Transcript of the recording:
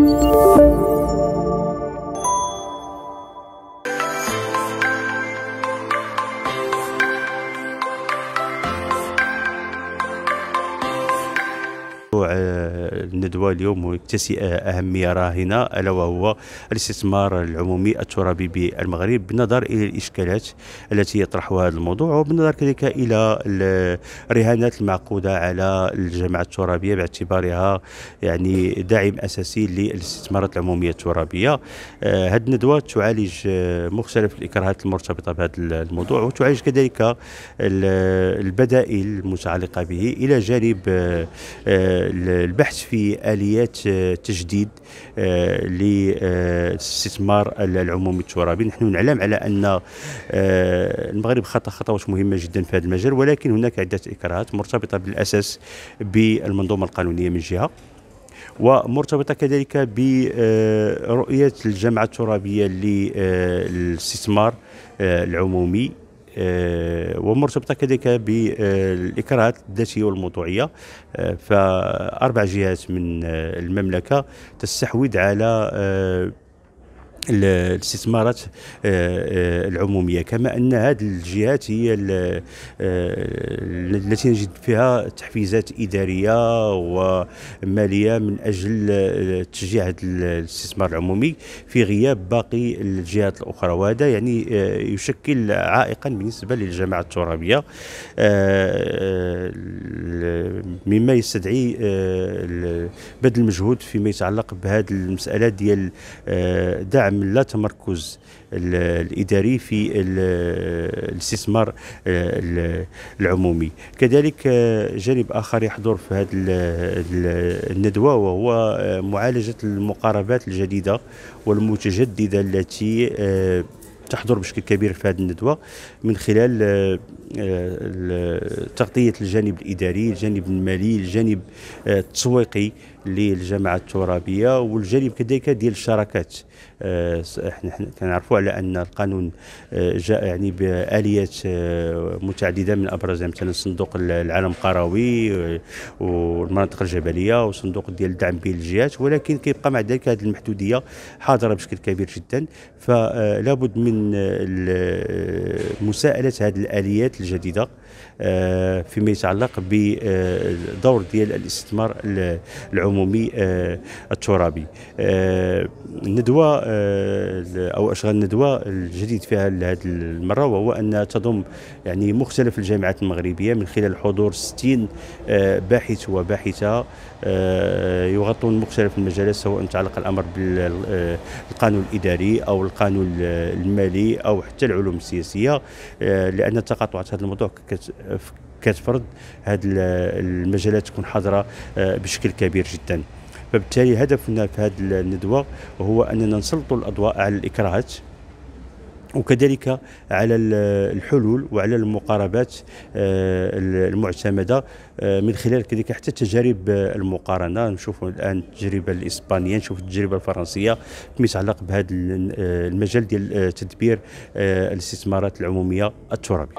Música الندوة اليوم يكتسي أهمية راهنة ألا وهو الاستثمار العمومي الترابي بالمغرب بالنظر إلى الإشكالات التي يطرحها هذا الموضوع وبالنظر كذلك إلى الرهانات المعقودة على الجامعة الترابية باعتبارها يعني داعم أساسي للاستثمارات العمومية الترابية. هذه الندوة تعالج مختلف الإكراهات المرتبطة بهذا الموضوع وتعالج كذلك البدائل المتعلقة به إلى جانب البحث في آليات آه، تجديد آه، للاستثمار العمومي الترابي. نحن نعلم على أن آه، المغرب خطى خطوات مهمة جدا في هذا المجال ولكن هناك عدة إكراهات مرتبطة بالأساس بالمنظومة القانونية من جهة ومرتبطة كذلك برؤية الجامعة الترابية للاستثمار العمومي. آه، ومرتبطه كذلك بالاكراهات الذاتية والموضوعية. آه، فأربع جهات من آه، المملكة تستحوذ على الاستثمارات آه، آه، العمومية. كما أن هذه الجهات هي آه، التي نجد فيها تحفيزات إدارية ومالية من أجل تشجيع الاستثمار العمومي في غياب باقي الجهات الأخرى. وهذا يعني يشكل عائقا بالنسبة للجماعة الترابية. مما يستدعي بذل المجهود فيما يتعلق بهذه المسألة ديال دعم دعم لا تمركز الإداري في الاستثمار آه، العمومي. كذلك آه، جانب آخر يحضر في هذه الندوة وهو آه، معالجة المقاربات الجديدة والمتجددة التي تحضر بشكل كبير في هذه الندوة من خلال تغطية الجانب الإداري الجانب المالي الجانب التسويقي للجامعة الترابية والجانب كذلك ديال الشراكات. آه، إحنا كنعرفوا على أن القانون آه، جاء يعني بآليات آه، متعددة من ابرزها مثلا صندوق العالم القروي والمناطق الجبلية وصندوق ديال الدعم بين الجهات ولكن كيبقى مع ذلك هذه المحدودية حاضرة بشكل كبير جدا. فلا بد من مساءلة هذه الآليات الجديدة فيما يتعلق بدور ديال الاستثمار العمومي الترابي. الندوة أو أشغال الندوة الجديد فيها هذه المرة وهو أن تضم يعني مختلف الجامعات المغربية من خلال حضور 60 آه، باحث وباحثة آه، يغطون مختلف المجالات سواء تعلق الأمر بالقانون الإداري أو القانون المالي أو حتى العلوم السياسية آه، لأن التقاطعات هذا الموضوع كتفرض هذه المجالات تكون حاضرة بشكل كبير جدا. فبالتالي هدفنا في هذه الندوة هو أننا نسلط الأضواء على الإكراهات. وكذلك على الحلول وعلى المقاربات آه، المعتمدة آه، من خلال كذلك حتى تجارب المقارنة. نشوف الآن التجربة الإسبانية نشوف التجربة الفرنسية. فيما يتعلق بهذا المجال ديال تدبير آه، الاستثمارات العمومية الترابية.